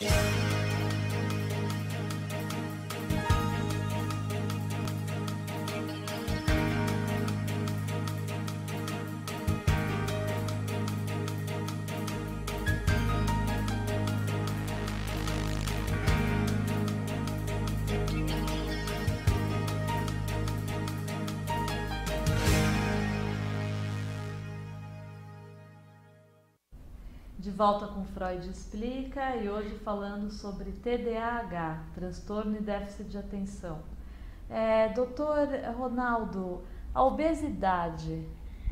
De volta com Freud Explica e hoje falando sobre TDAH, transtorno e déficit de atenção. É, doutor Ronaldo, a obesidade,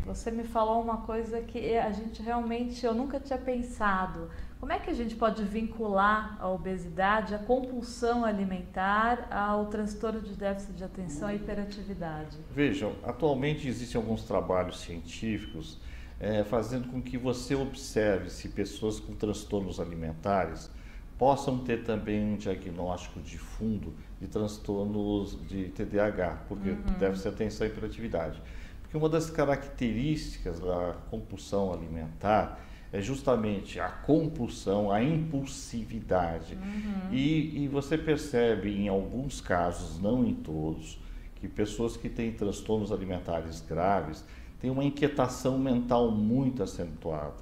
você me falou uma coisa que a gente realmente, eu nunca tinha pensado. Como é que a gente pode vincular a obesidade, a compulsão alimentar, ao transtorno de déficit de atenção e hiperatividade? Vejam, atualmente existem alguns trabalhos científicos é, fazendo com que você observe se pessoas com transtornos alimentares possam ter também um diagnóstico de fundo de transtornos de TDAH, porque uhum. deve ser atenção e hiperatividade. Porque uma das características da compulsão alimentar é justamente a compulsão, a impulsividade. Uhum. E, e você percebe em alguns casos, não em todos, que pessoas que têm transtornos alimentares graves tem uma inquietação mental muito acentuada.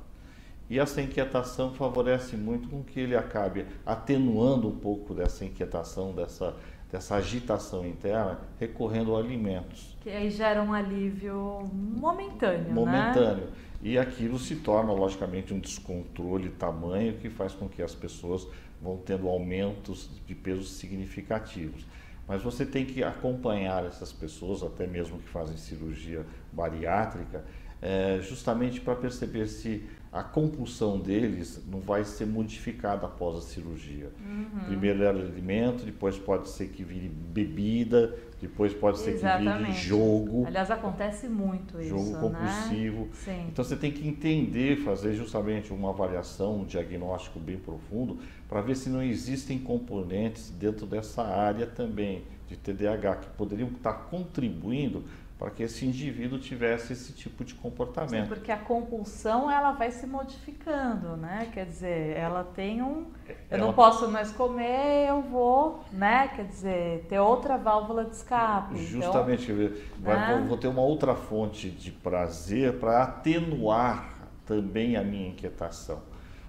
E essa inquietação favorece muito com que ele acabe atenuando um pouco dessa inquietação, dessa, dessa agitação interna, recorrendo a alimentos. Que aí gera um alívio momentâneo, Momentâneo. Né? E aquilo se torna, logicamente, um descontrole tamanho que faz com que as pessoas vão tendo aumentos de pesos significativos. Mas você tem que acompanhar essas pessoas, até mesmo que fazem cirurgia bariátrica, é, justamente para perceber se a compulsão deles não vai ser modificada após a cirurgia. Uhum. Primeiro era alimento, depois pode ser que vire bebida, depois pode ser Exatamente. que vire jogo. Aliás, acontece muito isso. Jogo né? compulsivo. Né? Então você tem que entender, fazer justamente uma avaliação, um diagnóstico bem profundo, para ver se não existem componentes dentro dessa área também de TDAH que poderiam estar contribuindo para que esse indivíduo tivesse esse tipo de comportamento. Sim, porque a compulsão ela vai se modificando, né? Quer dizer, ela tem um, eu ela... não posso mais comer, eu vou, né? Quer dizer, ter outra válvula de escape. Então, Justamente, então, né? vou ter uma outra fonte de prazer para atenuar também a minha inquietação,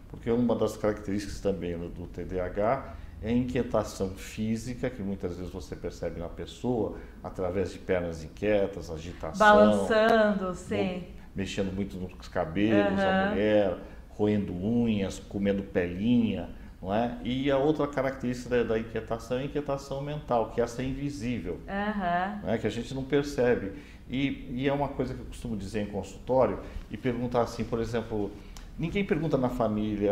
porque uma das características também do TDAH é a inquietação física, que muitas vezes você percebe na pessoa, através de pernas inquietas, agitação. Balançando, sim. Mexendo muito nos cabelos, uhum. a mulher, roendo unhas, comendo pelinha. Não é? E a outra característica da, da inquietação é a inquietação mental, que essa é invisível, uhum. é? que a gente não percebe. E, e é uma coisa que eu costumo dizer em consultório e perguntar assim, por exemplo, Ninguém pergunta na família,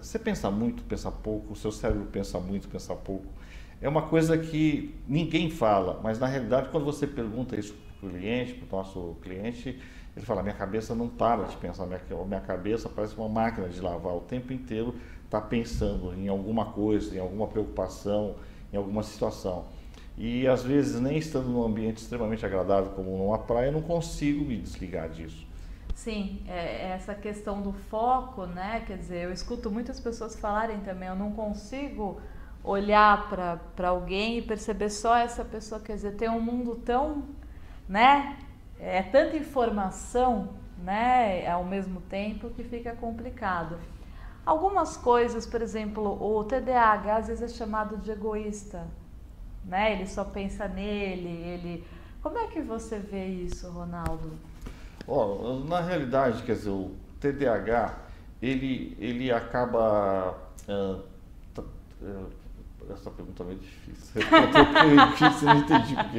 você pensa muito, pensa pouco, o seu cérebro pensa muito, pensa pouco. É uma coisa que ninguém fala, mas na realidade quando você pergunta isso para o cliente, para o nosso cliente, ele fala, minha cabeça não para de pensar, minha, minha cabeça parece uma máquina de lavar o tempo inteiro, está pensando em alguma coisa, em alguma preocupação, em alguma situação. E às vezes, nem estando num ambiente extremamente agradável como numa praia, eu não consigo me desligar disso. Sim, é, é, essa questão do foco, né? Quer dizer, eu escuto muitas pessoas falarem também, eu não consigo olhar para alguém e perceber só essa pessoa, quer dizer, tem um mundo tão, né? É tanta informação, né? Ao mesmo tempo que fica complicado. Algumas coisas, por exemplo, o TDAH às vezes é chamado de egoísta, né? Ele só pensa nele, ele. Como é que você vê isso, Ronaldo? Oh, na realidade, quer dizer, o TDAH, ele, ele acaba. Uh, uh, essa pergunta é meio difícil. Eu não entendi o que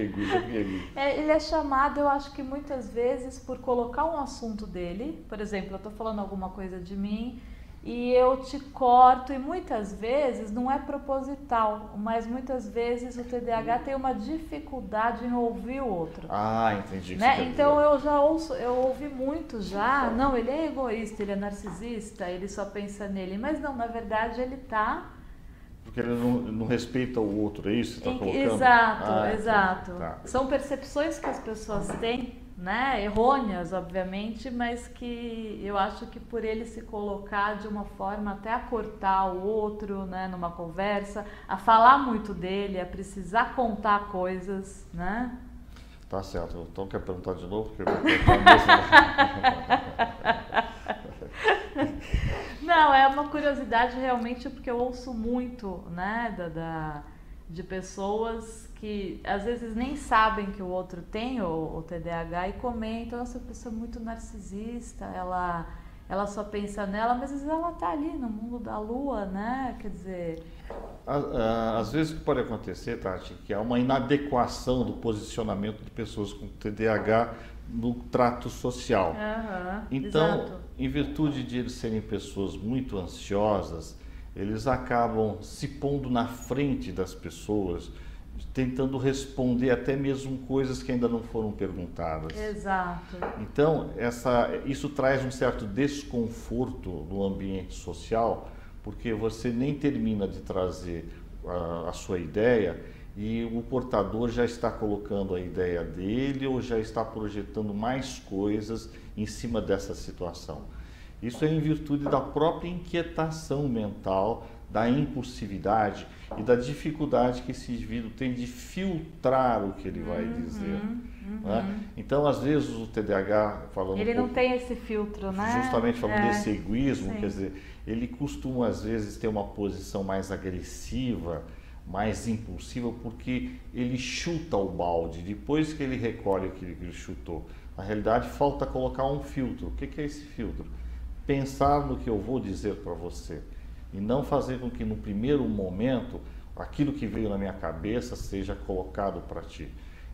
é Ele é chamado, eu acho que muitas vezes, por colocar um assunto dele. Por exemplo, eu estou falando alguma coisa de mim e eu te corto e muitas vezes não é proposital, mas muitas vezes o TDAH tem uma dificuldade em ouvir o outro. Ah, entendi. Né? Então eu já ouço, eu ouvi muito já, não, ele é egoísta, ele é narcisista, ele só pensa nele, mas não, na verdade ele está porque ele não, não, respeita o outro, é isso que você está colocando? Exato, ah, exato. Tá. São percepções que as pessoas têm né, errôneas, obviamente, mas que eu acho que por ele se colocar de uma forma até a cortar o outro, né, numa conversa, a falar muito dele, a precisar contar coisas, né? Tá certo. Então quer perguntar de novo? Porque eu vou Não, é uma curiosidade realmente porque eu ouço muito, né, da, da de pessoas que às vezes nem sabem que o outro tem o, o TDAH e comentam, essa pessoa é muito narcisista, ela, ela só pensa nela, mas às vezes ela está ali no mundo da lua, né? Quer dizer. Às vezes o que pode acontecer, Tati, que há uma inadequação do posicionamento de pessoas com TDAH no trato social. Uhum, então, exato. em virtude de eles serem pessoas muito ansiosas, eles acabam se pondo na frente das pessoas, tentando responder até mesmo coisas que ainda não foram perguntadas. Exato. Então, essa, isso traz um certo desconforto no ambiente social, porque você nem termina de trazer a, a sua ideia e o portador já está colocando a ideia dele ou já está projetando mais coisas em cima dessa situação. Isso é em virtude da própria inquietação mental, da impulsividade e da dificuldade que esse indivíduo tem de filtrar o que ele vai uhum, dizer. Uhum. Né? Então, às vezes, o TDAH, falando. Ele um não pouco, tem esse filtro, né? Justamente falando é, desse egoísmo, sim. quer dizer, ele costuma, às vezes, ter uma posição mais agressiva, mais impulsiva, porque ele chuta o balde depois que ele recolhe aquilo que ele chutou. Na realidade, falta colocar um filtro. O que é esse filtro? Pensar no que eu vou dizer para você e não fazer com que no primeiro momento aquilo que veio na minha cabeça seja colocado para ti.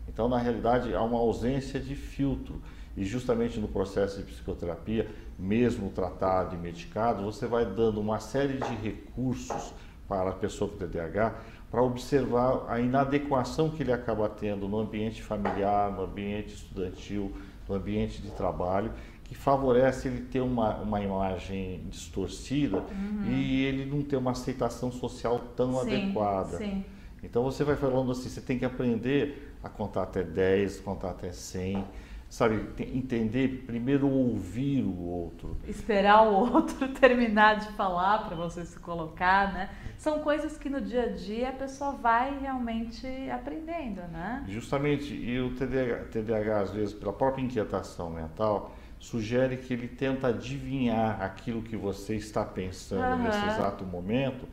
Então, na realidade, há uma ausência de filtro. E justamente no processo de psicoterapia, mesmo tratado e medicado, você vai dando uma série de recursos para a pessoa com TDAH para observar a inadequação que ele acaba tendo no ambiente familiar, no ambiente estudantil, no ambiente de trabalho que favorece ele ter uma, uma imagem distorcida uhum. e ele não ter uma aceitação social tão sim, adequada. Sim. Então você vai falando assim, você tem que aprender a contar até 10, contar até 100, sabe, entender, primeiro ouvir o outro. Esperar o outro terminar de falar para você se colocar, né? São coisas que no dia a dia a pessoa vai realmente aprendendo, né? Justamente, e o TDAH, TDAH às vezes, pela própria inquietação mental, sugere que ele tenta adivinhar aquilo que você está pensando Uhum. nesse exato momento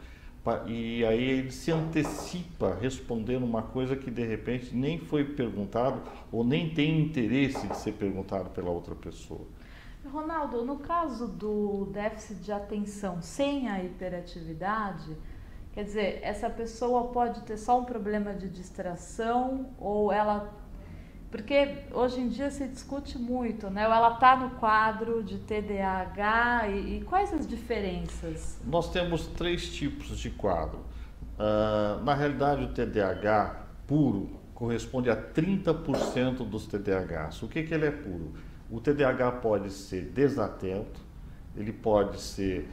e aí ele se antecipa respondendo uma coisa que de repente nem foi perguntado ou nem tem interesse de ser perguntado pela outra pessoa. Ronaldo, no caso do déficit de atenção sem a hiperatividade, quer dizer, essa pessoa pode ter só um problema de distração ou ela. Porque hoje em dia se discute muito, né? Ela está no quadro de TDAH e, e quais as diferenças? Nós temos três tipos de quadro. Ah, na realidade, o TDAH puro corresponde a 30% dos TDAHs. O que, que ele é puro? O TDAH pode ser desatento, ele pode ser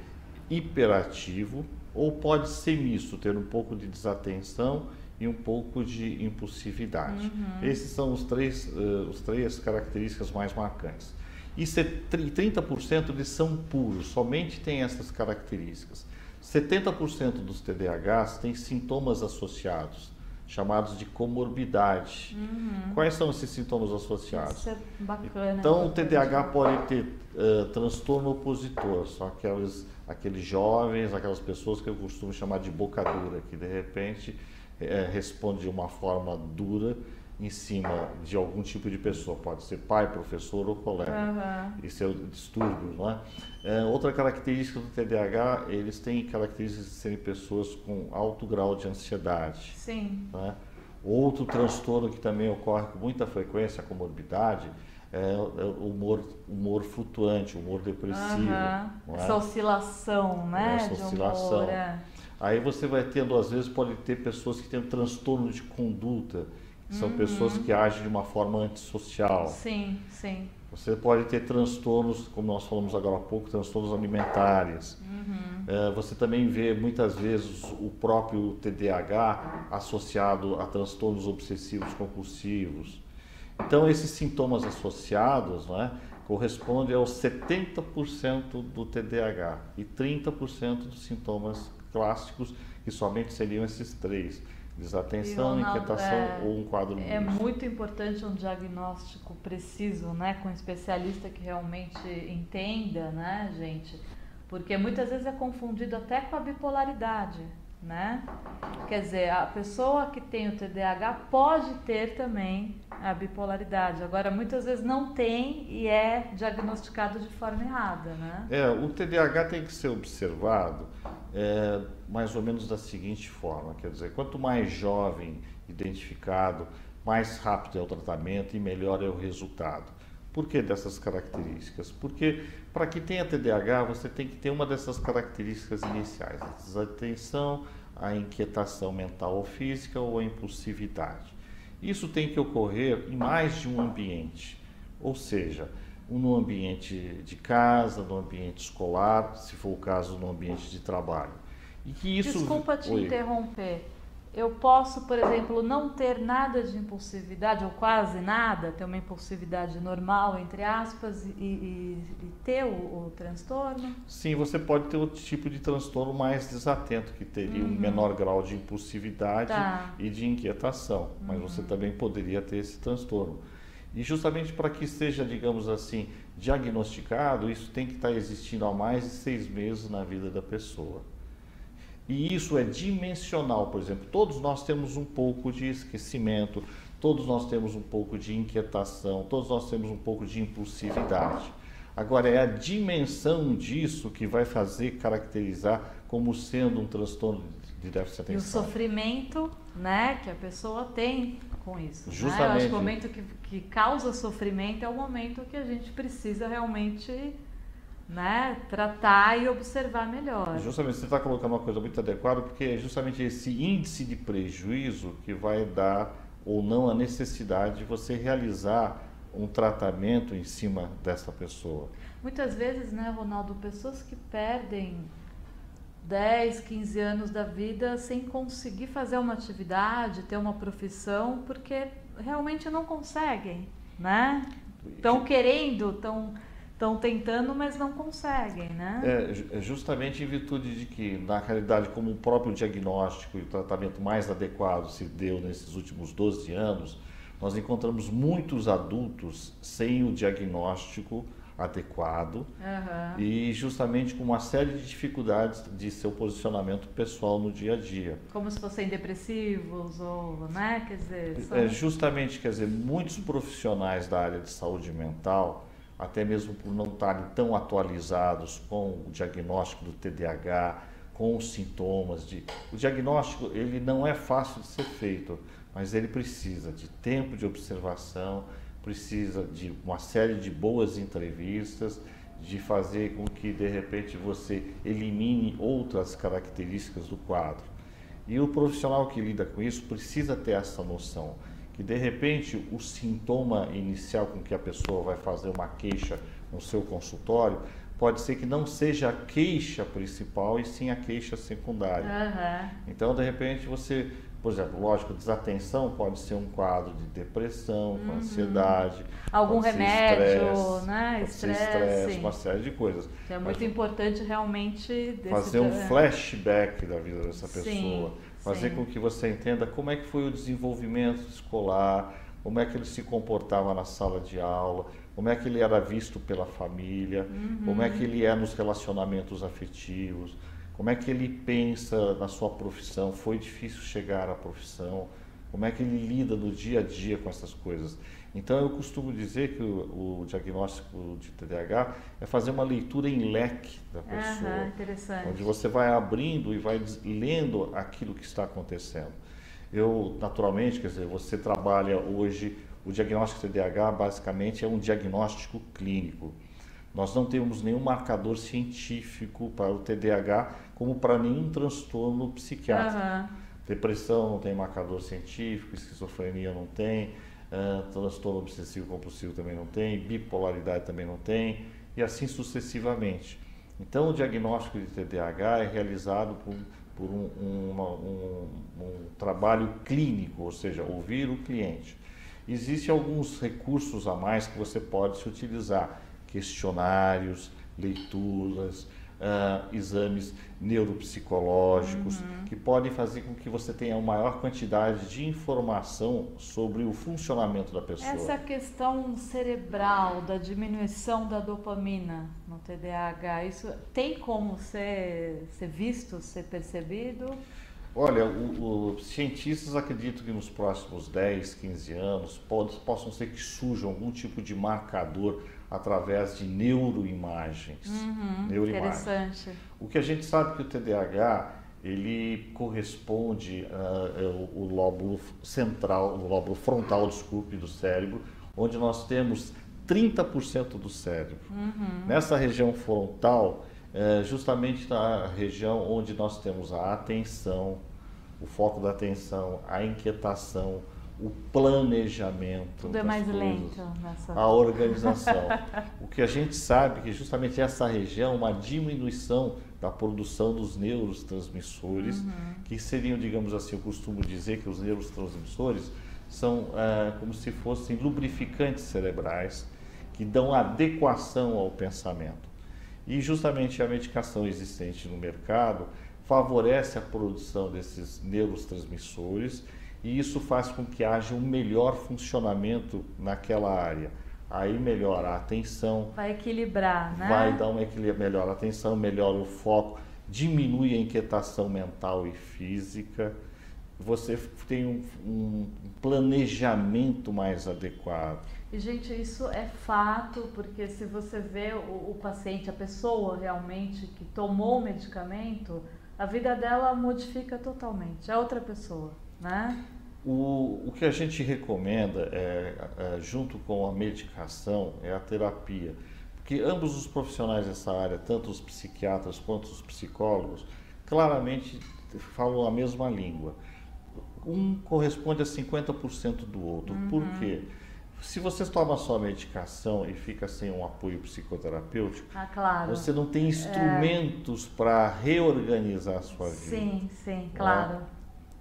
hiperativo ou pode ser misto, ter um pouco de desatenção e um pouco de impulsividade. Esses são os três, eh, os três características mais marcantes. E se- tri- 30% eles são puros, somente tem essas características. 70% dos TDAHs têm sintomas associados, chamados de comorbidade. Quais são esses sintomas associados? Isso é bacana. Então, o TDAH pode ter eh, transtorno opositor, são aqueles, aqueles jovens, aquelas pessoas que eu costumo chamar de boca dura, que de repente eh, responde de uma forma dura em cima de algum tipo de pessoa, pode ser pai, professor ou colega. Aham. Isso é o distúrbio, não é? É, outra característica do TDAH, eles têm características de serem pessoas com alto grau de ansiedade. Sim. Né? Outro transtorno que também ocorre com muita frequência, a comorbidade, é o humor, humor flutuante, humor depressivo. É? Essa oscilação, né? Essa de oscilação. humor, é. Aí você vai tendo, às vezes, pode ter pessoas que têm transtorno de conduta, que são pessoas que agem de uma forma antissocial. Sim, sim. Você pode ter transtornos, como nós falamos agora há pouco, transtornos alimentares. É, você também vê muitas vezes o próprio TDAH associado a transtornos obsessivos compulsivos. Então, esses sintomas associados né, correspondem aos 70% do TDAH e 30% dos sintomas clássicos, que somente seriam esses três. Desatenção, Ronaldo, inquietação é, ou um quadro É muito importante um diagnóstico preciso, né, com um especialista que realmente entenda, né, gente? Porque muitas vezes é confundido até com a bipolaridade né? Quer dizer, a pessoa que tem o TDAH pode ter também a bipolaridade. Agora, muitas vezes não tem e é diagnosticado de forma errada, né? É, o TDAH tem que ser observado é, mais ou menos da seguinte forma, quer dizer, quanto mais jovem identificado, mais rápido é o tratamento e melhor é o resultado. Por que dessas características? Porque para que tenha TDAH, você tem que ter uma dessas características iniciais: a desatenção, a inquietação mental ou física ou a impulsividade. Isso tem que ocorrer em mais de um ambiente, ou seja, no ambiente de casa, no ambiente escolar, se for o caso, no ambiente de trabalho. E que isso... Desculpa te Oi. interromper eu posso, por exemplo, não ter nada de impulsividade, ou quase nada, ter uma impulsividade normal, entre aspas, e, e, e ter o, o, transtorno? Sim, você pode ter outro tipo de transtorno mais desatento, que teria uhum. um menor grau de impulsividade tá. e de inquietação, mas uhum. você também poderia ter esse transtorno. E justamente para que seja, digamos assim, diagnosticado, isso tem que estar existindo há mais de seis meses na vida da pessoa. E isso é dimensional, por exemplo. Todos nós temos um pouco de esquecimento, todos nós temos um pouco de inquietação, todos nós temos um pouco de impulsividade. Agora, é a dimensão disso que vai fazer caracterizar como sendo um transtorno de déficit de atenção. E o sofrimento né, que a pessoa tem com isso. Justamente. Né? Eu acho que o momento que, que causa sofrimento é o momento que a gente precisa realmente né, tratar e observar melhor. Justamente, você está colocando uma coisa muito adequada, porque é justamente esse índice de prejuízo que vai dar ou não a necessidade de você realizar um tratamento em cima dessa pessoa. Muitas vezes, né, Ronaldo, pessoas que perdem 10, 15 anos da vida sem conseguir fazer uma atividade, ter uma profissão, porque realmente não conseguem, né? Estão querendo, estão estão tentando, mas não conseguem, né? É, justamente em virtude de que, na realidade, como o próprio diagnóstico e o tratamento mais adequado se deu nesses últimos 12 anos, nós encontramos muitos adultos sem o diagnóstico adequado uhum. e justamente com uma série de dificuldades de seu posicionamento pessoal no dia a dia. Como se fossem depressivos ou, né, quer dizer... São... É, justamente, quer dizer, muitos profissionais da área de saúde mental até mesmo por não estarem tão atualizados com o diagnóstico do TDAH, com os sintomas de o diagnóstico ele não é fácil de ser feito, mas ele precisa de tempo de observação, precisa de uma série de boas entrevistas, de fazer com que de repente você elimine outras características do quadro. E o profissional que lida com isso precisa ter essa noção que de repente o sintoma inicial com que a pessoa vai fazer uma queixa no seu consultório pode ser que não seja a queixa principal e sim a queixa secundária. Uhum. Então, de repente, você, por exemplo, lógico, desatenção pode ser um quadro de depressão, uhum. ansiedade. Algum remédio, estresse, né? Estresse, uma série de coisas. Que é muito Mas, importante realmente fazer um flashback da vida dessa pessoa. Sim fazer Sim. com que você entenda como é que foi o desenvolvimento escolar, como é que ele se comportava na sala de aula, como é que ele era visto pela família, uhum. como é que ele é nos relacionamentos afetivos, como é que ele pensa na sua profissão, foi difícil chegar à profissão, como é que ele lida no dia a dia com essas coisas. Então eu costumo dizer que o, o, diagnóstico de TDAH é fazer uma leitura em leque da pessoa, uhum, interessante. onde você vai abrindo e vai lendo aquilo que está acontecendo. Eu, naturalmente, quer dizer, você trabalha hoje, o diagnóstico de TDAH basicamente é um diagnóstico clínico. Nós não temos nenhum marcador científico para o TDAH, como para nenhum transtorno psiquiátrico. Uhum. Depressão não tem marcador científico, esquizofrenia não tem, Uh, transtorno obsessivo compulsivo também não tem, bipolaridade também não tem, e assim sucessivamente. Então, o diagnóstico de TDAH é realizado por, por um, uma, um, um, trabalho clínico, ou seja, ouvir o cliente. Existem alguns recursos a mais que você pode se utilizar, questionários, leituras, uh, exames neuropsicológicos, uhum. que podem fazer com que você tenha uma maior quantidade de informação sobre o funcionamento da pessoa. Essa questão cerebral da diminuição da dopamina no TDAH, isso tem como ser, ser visto, ser percebido? Olha, os cientistas acreditam que nos próximos 10, 15 anos pode, possam ser que surja algum tipo de marcador através de neuroimagens. Uhum, neuroimagens. Interessante. O que a gente sabe que o TDAH ele corresponde uh, o lóbulo central, o lóbulo frontal, desculpe, do cérebro, onde nós temos 30% do cérebro. Uhum. Nessa região frontal, é justamente na região onde nós temos a atenção, o foco da atenção, a inquietação, o planejamento. Tudo é mais coisas, lento nessa. A organização. o que a gente sabe é que justamente essa região, uma diminuição da produção dos neurotransmissores, uhum. que seriam, digamos assim, eu costumo dizer que os neurotransmissores são é, como se fossem lubrificantes cerebrais que dão adequação ao pensamento. E justamente a medicação existente no mercado favorece a produção desses neurotransmissores e isso faz com que haja um melhor funcionamento naquela área. Aí melhora a atenção. Vai equilibrar, né? Vai dar uma equilíbrio, melhora a atenção, melhora o foco, diminui a inquietação mental e física. Você tem um, um planejamento mais adequado. E, gente, isso é fato, porque se você vê o, o paciente, a pessoa realmente que tomou o medicamento, a vida dela modifica totalmente. É outra pessoa, né? O, o que a gente recomenda, é, é, junto com a medicação, é a terapia. Porque ambos os profissionais dessa área, tanto os psiquiatras quanto os psicólogos, claramente falam a mesma língua. Um corresponde a 50% do outro. Uhum. Por quê? Se você toma só medicação e fica sem um apoio psicoterapêutico, ah, claro. você não tem instrumentos é... para reorganizar a sua vida. Sim, sim, claro. Né?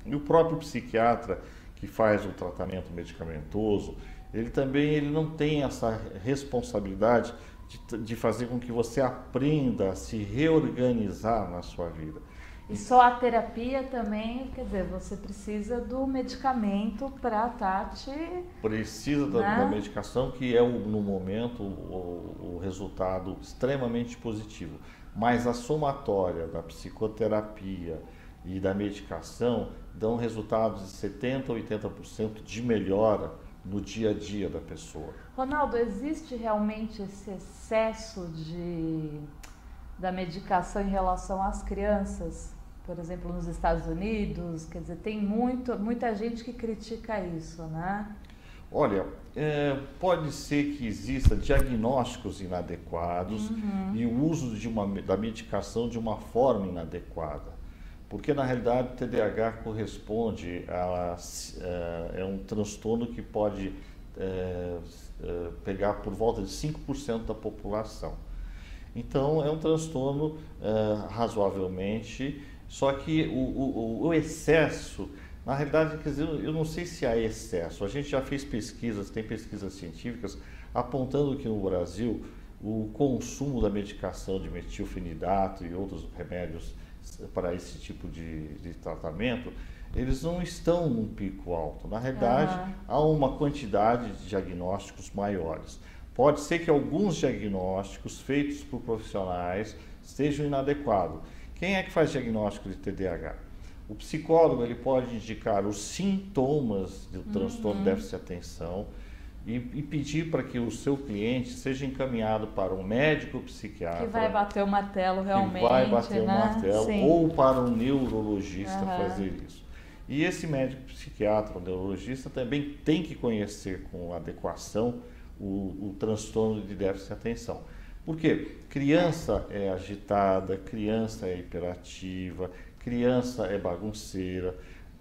E o próprio psiquiatra que faz o tratamento medicamentoso, ele também ele não tem essa responsabilidade de, de fazer com que você aprenda a se reorganizar na sua vida. E só a terapia também, quer dizer, você precisa do medicamento para estar tá te. Precisa da, né? da, medicação, que é o, no momento o, o resultado extremamente positivo. Mas a somatória da psicoterapia e da medicação dão resultados de 70% a 80% de melhora no dia a dia da pessoa. Ronaldo, existe realmente esse excesso de, da medicação em relação às crianças? Por exemplo, nos Estados Unidos, quer dizer, tem muito, muita gente que critica isso, né? Olha, é, pode ser que exista diagnósticos inadequados uhum. e o uso de uma, da medicação de uma forma inadequada. Porque na realidade o TDAH corresponde a, é, é um transtorno que pode é, é, pegar por volta de 5% da população. Então é um transtorno é, razoavelmente, só que o, o, o, excesso, na realidade, quer dizer, eu não sei se há excesso. A gente já fez pesquisas, tem pesquisas científicas apontando que no Brasil o consumo da medicação de metilfenidato e outros remédios para esse tipo de, de tratamento, eles não estão num pico alto. Na realidade, uhum. há uma quantidade de diagnósticos maiores. Pode ser que alguns diagnósticos feitos por profissionais estejam inadequados. Quem é que faz diagnóstico de TDAH? O psicólogo ele pode indicar os sintomas do transtorno uhum. de déficit de atenção e, e pedir para que o seu cliente seja encaminhado para um médico psiquiatra. Que vai bater o martelo realmente. Que vai bater né? o martelo, Sim. ou para um neurologista uhum. fazer isso. E esse médico psiquiatra, o neurologista, também tem que conhecer com adequação o, o transtorno de déficit de atenção. Por quê? Criança é agitada, criança é hiperativa, criança é bagunceira.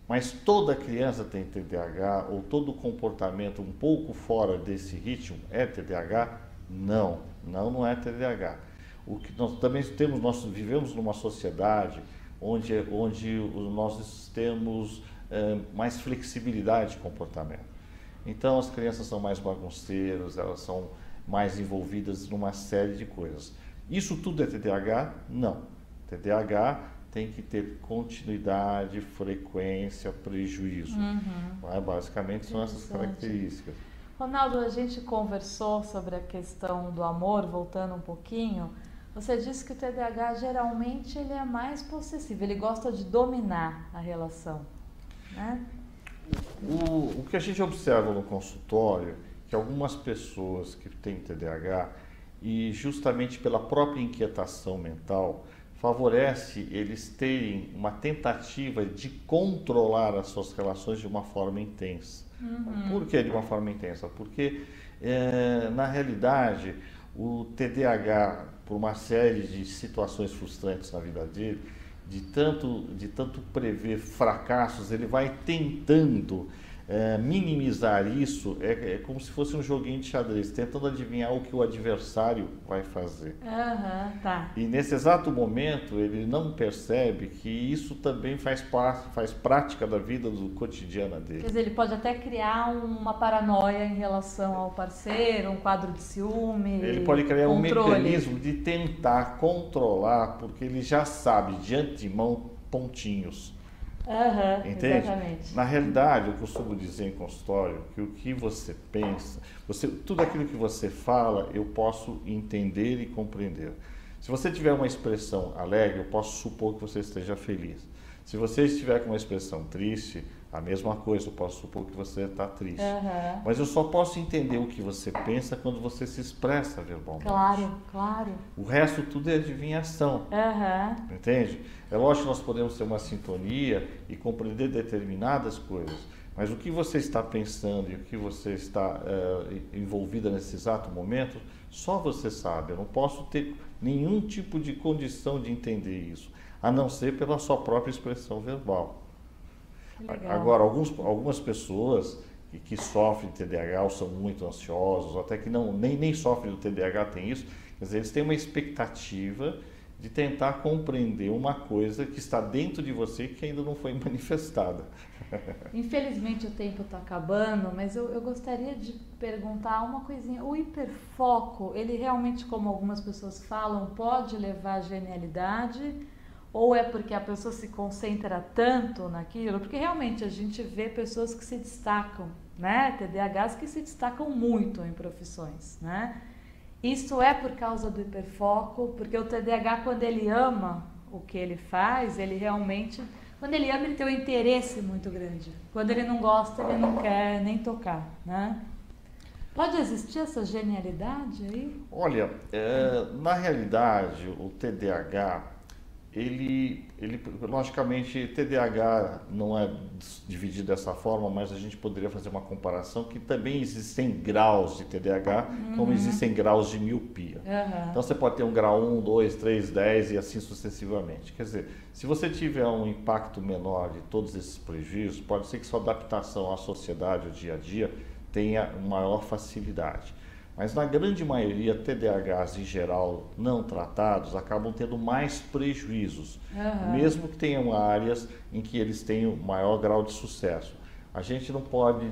Mas toda criança tem TDAH ou todo comportamento um pouco fora desse ritmo é TDAH? Não, não, não é TDAH. O que nós também temos, nós vivemos numa sociedade onde, onde nós temos é, mais flexibilidade de comportamento. Então as crianças são mais bagunceiras, elas são mais envolvidas numa série de coisas. Isso tudo é TDAH? Não. TDAH tem que ter continuidade, frequência, prejuízo. Uhum. É? Basicamente são essas características. Ronaldo, a gente conversou sobre a questão do amor, voltando um pouquinho. Você disse que o TDAH geralmente ele é mais possessivo, ele gosta de dominar a relação. Né? O, o que a gente observa no consultório é que algumas pessoas que têm TDAH e justamente pela própria inquietação mental favorece eles terem uma tentativa de controlar as suas relações de uma forma intensa. Uhum. Por que de uma forma intensa? Porque é, na realidade o TDAH por uma série de situações frustrantes na vida dele, de tanto, de tanto prever fracassos, ele vai tentando é, minimizar isso é, é, como se fosse um joguinho de xadrez, tentando adivinhar o que o adversário vai fazer. Uhum, tá. E nesse exato momento ele não percebe que isso também faz, parte, faz prática da vida do cotidiano dele. Quer dizer, ele pode até criar uma paranoia em relação ao parceiro, um quadro de ciúme. Ele pode criar controle. um mecanismo de tentar controlar, porque ele já sabe de antemão pontinhos Uhum, Entende? Exatamente. Na realidade, eu costumo dizer em consultório que o que você pensa, você, tudo aquilo que você fala, eu posso entender e compreender. Se você tiver uma expressão alegre, eu posso supor que você esteja feliz. Se você estiver com uma expressão triste, a mesma coisa, eu posso supor que você está triste. Uhum. Mas eu só posso entender o que você pensa quando você se expressa verbalmente. Claro, claro. O resto tudo é adivinhação. Uhum. Entende? É lógico que nós podemos ter uma sintonia e compreender determinadas coisas. Mas o que você está pensando e o que você está é, envolvida nesse exato momento, só você sabe. Eu não posso ter nenhum tipo de condição de entender isso, a não ser pela sua própria expressão verbal. Legal. Agora, alguns, algumas pessoas que, que, sofrem de TDAH ou são muito ansiosos, ou até que não, nem, nem sofrem do TDAH tem isso, quer dizer, eles têm uma expectativa de tentar compreender uma coisa que está dentro de você que ainda não foi manifestada. Infelizmente o tempo está acabando, mas eu, eu gostaria de perguntar uma coisinha. O hiperfoco, ele realmente, como algumas pessoas falam, pode levar à genialidade? Ou é porque a pessoa se concentra tanto naquilo? Porque realmente a gente vê pessoas que se destacam, né? TDAHs que se destacam muito em profissões, né? Isso é por causa do hiperfoco, porque o TDAH, quando ele ama o que ele faz, ele realmente. Quando ele ama, ele tem um interesse muito grande. Quando ele não gosta, ele não quer nem tocar, né? Pode existir essa genialidade aí? Olha, é, na realidade, o TDAH ele, ele, logicamente, TDAH não é dividido dessa forma, mas a gente poderia fazer uma comparação que também existem graus de TDAH, uhum. como existem graus de miopia. Uhum. Então você pode ter um grau 1, 2, 3, 10 e assim sucessivamente. Quer dizer, se você tiver um impacto menor de todos esses prejuízos, pode ser que sua adaptação à sociedade, ao dia a dia, tenha maior facilidade. Mas na grande maioria, TDAHs em geral não tratados acabam tendo mais prejuízos, uhum. mesmo que tenham áreas em que eles tenham maior grau de sucesso. A gente não pode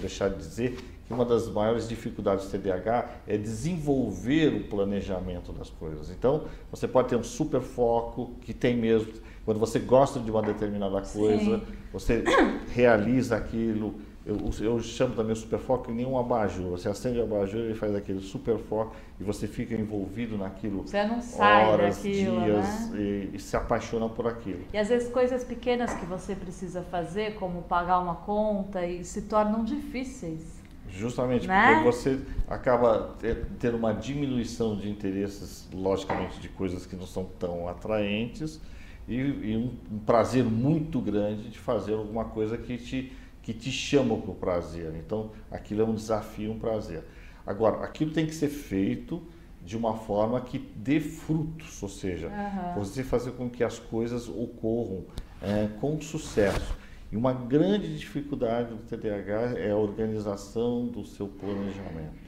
deixar de dizer que uma das maiores dificuldades do TDAH é desenvolver o planejamento das coisas. Então, você pode ter um super foco, que tem mesmo, quando você gosta de uma determinada coisa, Sim. você realiza aquilo eu, eu chamo também o superfoco nem um abajur. Você acende o abajur, ele faz aquele superfoco e você fica envolvido naquilo você não sai horas, daquilo, dias né? e, e, se apaixona por aquilo. E às vezes coisas pequenas que você precisa fazer, como pagar uma conta, e se tornam difíceis. Justamente né? porque você acaba tendo uma diminuição de interesses, logicamente, de coisas que não são tão atraentes e, e um, um prazer muito grande de fazer alguma coisa que te que te chamam para o prazer. Então, aquilo é um desafio, um prazer. Agora, aquilo tem que ser feito de uma forma que dê frutos, ou seja, uhum. você fazer com que as coisas ocorram é, com sucesso. E uma grande dificuldade do TDAH é a organização do seu planejamento.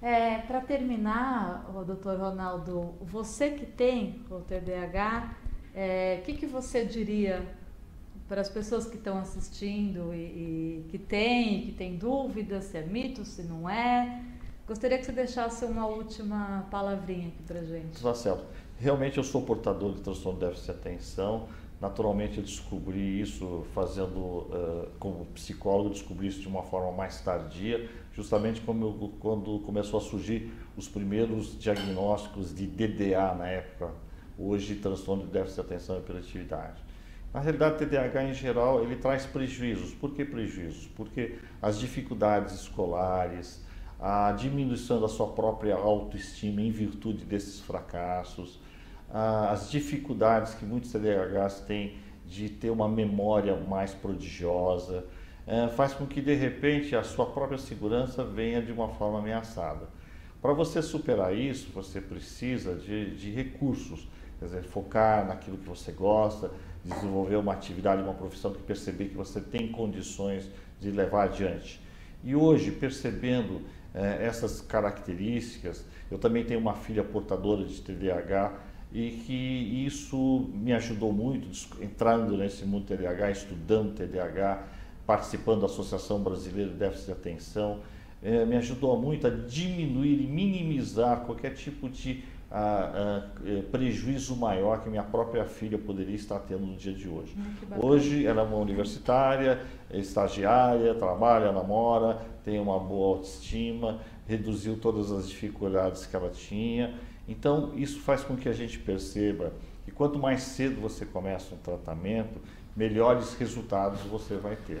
É, para terminar, o doutor Ronaldo, você que tem o TDAH, o é, que, que você diria para as pessoas que estão assistindo e, e que têm, que têm dúvidas se é mito, se não é. Gostaria que você deixasse uma última palavrinha aqui para gente. Marcelo, realmente eu sou portador de transtorno de déficit de atenção. Naturalmente eu descobri isso fazendo, uh, como psicólogo, descobri isso de uma forma mais tardia, justamente eu, quando começou a surgir os primeiros diagnósticos de DDA na época, hoje transtorno de déficit de atenção e hiperatividade. Na realidade, o TDAH em geral, ele traz prejuízos. Por que prejuízos? Porque as dificuldades escolares, a diminuição da sua própria autoestima em virtude desses fracassos, as dificuldades que muitos TDAHs têm de ter uma memória mais prodigiosa, é, faz com que de repente a sua própria segurança venha de uma forma ameaçada. Para você superar isso, você precisa de, de recursos, quer dizer, focar naquilo que você gosta, desenvolver uma atividade, uma profissão que perceber que você tem condições de levar adiante. E hoje, percebendo é, essas características, eu também tenho uma filha portadora de TDAH e que isso me ajudou muito, entrando nesse mundo TDAH, estudando TDAH, participando da Associação Brasileira de Déficit de Atenção, é, me ajudou muito a diminuir e minimizar qualquer tipo de a, a, é, prejuízo maior que minha própria filha poderia estar tendo no dia de hoje. Hum, hoje ela é uma universitária, é estagiária, trabalha, namora, tem uma boa autoestima, reduziu todas as dificuldades que ela tinha então, isso faz com que a gente perceba que quanto mais cedo você começa um tratamento, melhores resultados você vai ter.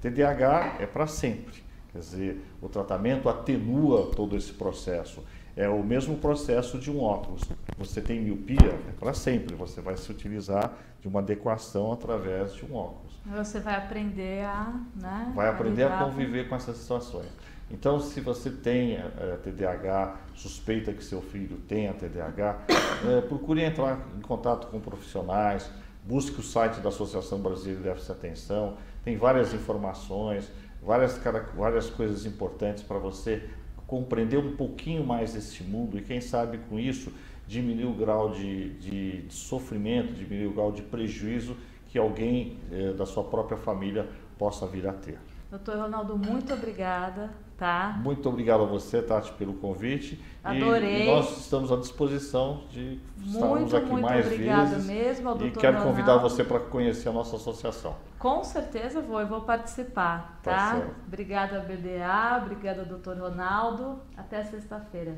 TDAH é para sempre, quer dizer, o tratamento atenua todo esse processo. É o mesmo processo de um óculos. Você tem miopia, é para sempre, você vai se utilizar de uma adequação através de um óculos. Você vai aprender a. Né, vai aprender a, a conviver com essas situações. Então, se você tem é, eh, TDAH, suspeita que seu filho tenha TDAH, é, procure entrar em contato com profissionais, busque o site da Associação Brasileira de Déficit de Atenção, tem várias informações, várias, várias coisas importantes para você compreender um pouquinho mais esse mundo e, quem sabe, com isso, diminuir o grau de, de, de sofrimento, diminuir o grau de prejuízo que alguém é, da sua própria família possa vir a ter. Doutor Ronaldo, muito obrigada Tá. Muito obrigado a você, Tati, pelo convite. Adorei. E, e nós estamos à disposição de estarmos muito, aqui muito mais obrigada vezes. mesmo, ao E quero Ronaldo. convidar você para conhecer a nossa associação. Com certeza vou, eu vou participar, tá? tá obrigada, BDA, obrigada, doutor Ronaldo. Até sexta-feira.